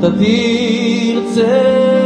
תדיר צא.